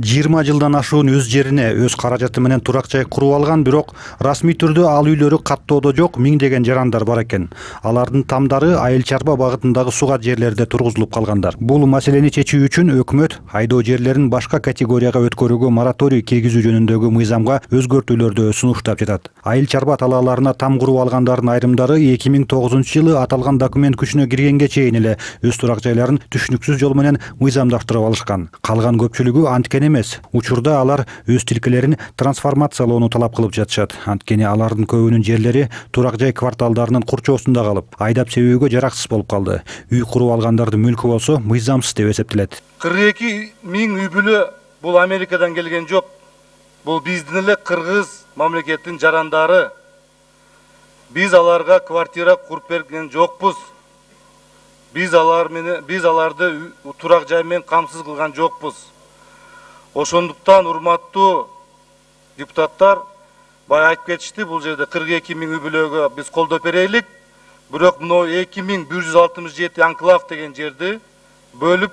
жыйырма жылдан ашуун өз жерине өз каражаты менен турак жай куруп алган бирок расмий түрдө ал үйлөрү каттоодо жок миңдеген жарандар бар экен. Алардын тамдары айыл чарба багытындагы сугат жерлерде тургузулуп калгандар. Бул маселени чечүү үчүн өкмөт айдоо жерлерин башка категорияга өткөрүүгө мораторий киргизүү жөнүндөгү мыйзамга өзгөртүүлөрдү сунуштап жатат. Айыл чарба талааларына там куруп алгандардын айрымдары эки миң тогузунчу жылы аталган документ күчүнө киргенге чейин эле өз турак жайларын түшүнүксүз жол менен мыйзамдаштырып алышкан. Калган көпчүлүгү анткени эмес учурда алар өз тилкелерин трансформациялоону талап кылып жатышат. Анткени алардын көбүнүн жерлери турак жай кварталдарынын курчоосунда калып айдап себүүгө жараксыз болуп калды. Үй куруп алгандардын мүлкү болсо мыйзамсыз деп эсептелет. Кырк эки миң үй бүлө бул америкадан келген жок. Бул биздин эле кыргыз мамлекетинин жарандары. Биз аларга квартира куруп берген жокпуз. Биз алар менен биз аларды турак жай менен камсыз кылган жокпуз. Ошондуктан урматтуу депутаттар баягы айтып кетишти бул жерде кырк эки миң үй бүлөгө биз колдоо берелик бирок мына эки миң бир жүз алтымыш жети анклав деген жерди бөлүп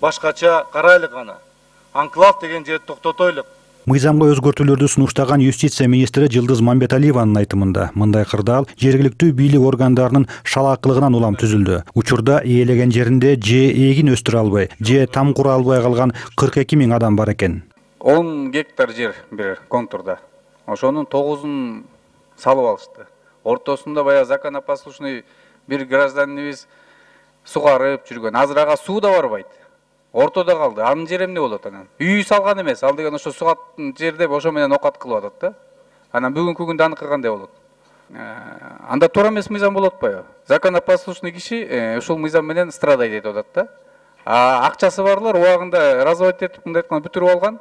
башкача карайлык аны анклав деген жерди токтотойлук. Мыйзамга өзгөртүүлөрдү сунуштаган юстиция министри жылдыз мамбеталиеванын айтымында мындай кырдаал жергиликтүү бийлик органдарынын шалаакылыгынан улам түзүлдү. Учурда ээлеген жеринде же эгин өстүрө албай же там кура албай калган кырк эки миң адам бар экен он гектар жер бир контурда. Ошонун тогузун салып алышты. Ортосунда баягы законопослушный бир гражданинибиз сугарып жүргөн. Азыр ага суу да барбайт. Ортодо калды анын жери эмне болот анан? Үй салган эмес. Ал деген ошо сугат жерде ошо менен оокат кылып атат да. Анан бүгүнкү күндө аныкы кандай болот. Э, анда туура эмес мыйзам болуп атпайбы законопослушный киши э, ушул мыйзам менен страдать этип атат да. А акчасы барлар убагында разводить этип мындай айтканда бүтүрүп алган.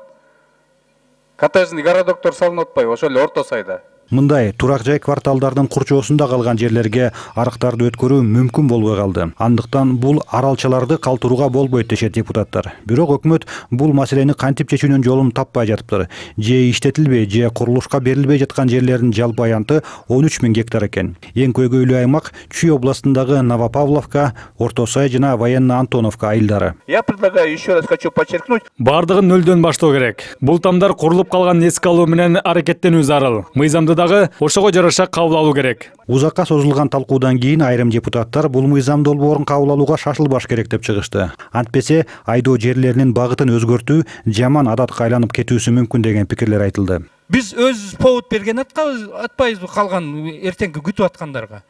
Коттеджный городоктор салынып атпайбы ошол эле орто сайда. Мындай турак жай кварталдардын курчоосунда калган жерлерге арыктарды өткөрүү мүмкүн болбой калды андыктан бул аралчаларды калтырууга болбойт дешет депутаттар. Бирок өкмөт бул маселени кантип чечүүнүн жолун таппай жатыптыр. Же иштетилбей же курулушка берилбей жаткан жерлердин жалпы аянты он үч миң гектар экен. Эң көйгөйлүү аймак чүй областындагы новопавловка орто сай жана военно антоновка айылдары. Я предлагаю еще раз хочу подчеркнуть, баардыгын нөлдөн баштоо керек. Бул тамдар курулуп калганын эске алуу менен аракеттенүү зарыл. Мыйзамды дагы ошого жараша кабыл алуу керек. Узакка созулган талкуудан кийин айрым депутаттар бул мыйзам долбоорун кабыл алууга шашылбаш керек деп чыгышты антпесе айдоо жерлеринин багытын өзгөртүү жаман адатка айланып кетүүсү мүмкүн деген пикирлер айтылды. Биз өзүбүз повод берген атпайбыз атпайбызбы калган эртеңки күтүп аткандарга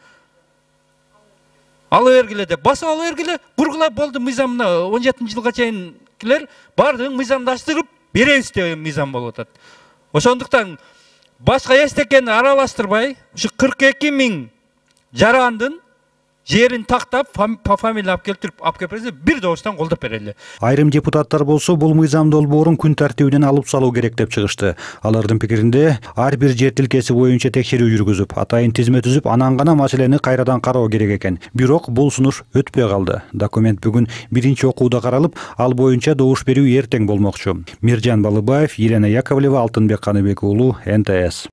ала бергиле деп басып ала бергиле бургула болду мыйзам мына он жетинчи жылга чейинкилер баардыгын мыйзамдаштырып беребиз деген мыйзам болуп атат ошондуктан башка эчтекени аралаштырбай ушу кырк эки миң жарандын жерин тактап фам- по фамилия алып келтирип алып келип берсе бир добуштан колдоп берели айрым депутаттар болсо бул мыйзам долбоорун күн тартибинен алып салуу керек деп чыгышты алардын пикиринде ар бир жер тилкеси боюнча текшерүү жүргүзүп атайын тизме түзүп анан гана маселени кайрадан кароо керек экен бирок бул сунуш өтпөй калды документ бүгүн биринчи окууда каралып ал боюнча добуш берүү эртең болмокчу миржан балыбаев елена яковлева алтынбек каныбек уулу нтс